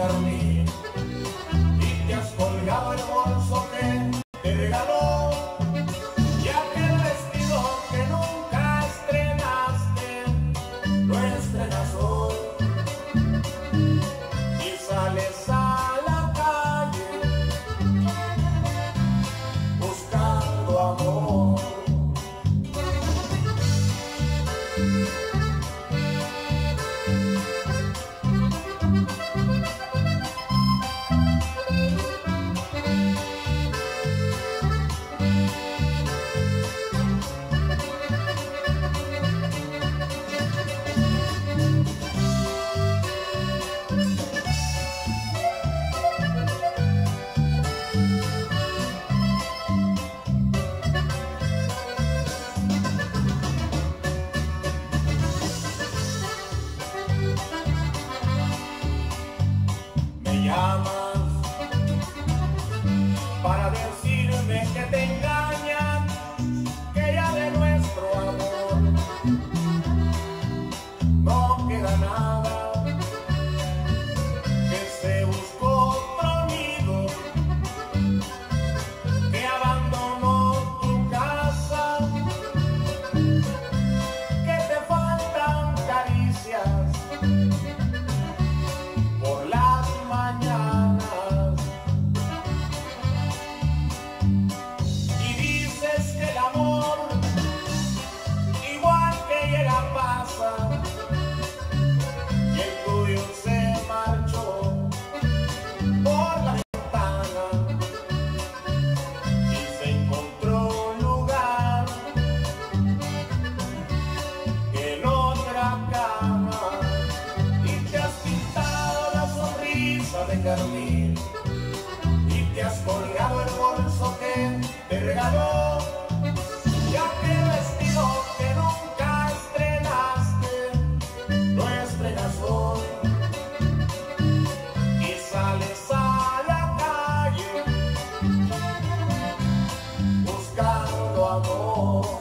carne llamas para decirme que te engañan, que ya de nuestro amor no queda nada. y te has colgado el bolso que te regaló. Y aquel vestido que nunca estrenaste no estrenas hoy. Y sales a la calle buscando amor.